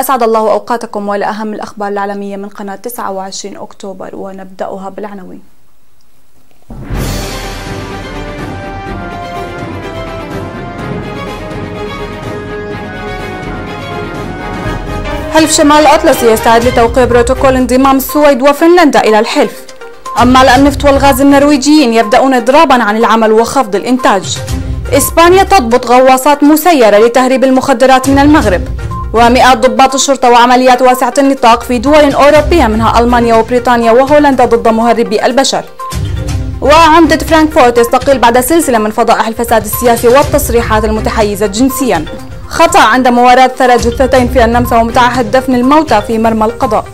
أسعد الله أوقاتكم وإلى أهم الأخبار العالمية من قناة 29 أكتوبر ونبدأها بالعناوين. حلف شمال الأطلسي يستعد لتوقيع بروتوكول انضمام السويد وفنلندا إلى الحلف. أما النفط والغاز النرويجيين يبدأون إضرابا عن العمل وخفض الإنتاج. إسبانيا تضبط غواصات مسيرة لتهريب المخدرات من المغرب. ومئات ضباط الشرطة وعمليات واسعة النطاق في دول أوروبية منها ألمانيا وبريطانيا وهولندا ضد مهربي البشر. وعمدة فرانكفورت يستقيل بعد سلسلة من فضائح الفساد السياسي والتصريحات المتحيزة جنسيا. خطأ عند مواراة ثلاث جثتين في النمسا ومتعهد دفن الموتى في مرمى القضاء.